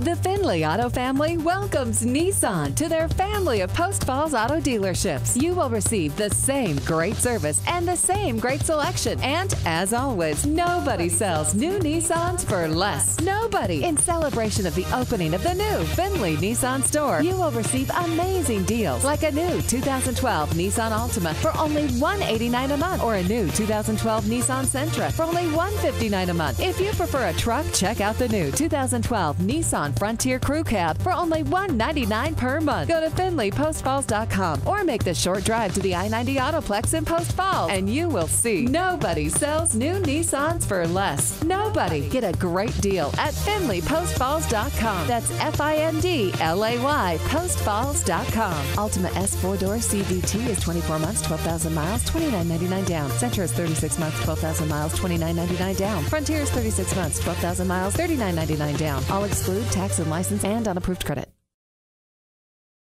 The Findlay Auto family welcomes Nissan to their family of Post Falls auto dealerships. You will receive the same great service and the same great selection. And as always, nobody sells new Nissans for less. Nobody. In celebration of the opening of the new Findlay Nissan store, you will receive amazing deals like a new 2012 Nissan Altima for only 189 a month or a new 2012 Nissan Sentra for only 159 a month. If you prefer a truck, check out the new 2012 Nissan Frontier Crew Cab for only 199 per month. Go to FindlayPostFalls.com or make the short drive to the I 90 Autoplex in Post Falls, and you will see nobody sells new Nissans for less. Nobody. Get a great deal at FindlayPostFalls.com. That's F I N D L A Y PostFalls.com. Altima S four door CVT is 24 months, 12,000 miles, 29.99 down. Sentra is 36 months, 12,000 miles, 29.99 down. Frontier is 36 months, 12,000 miles, 39.99 down. All exclude tax and license and unapproved credit.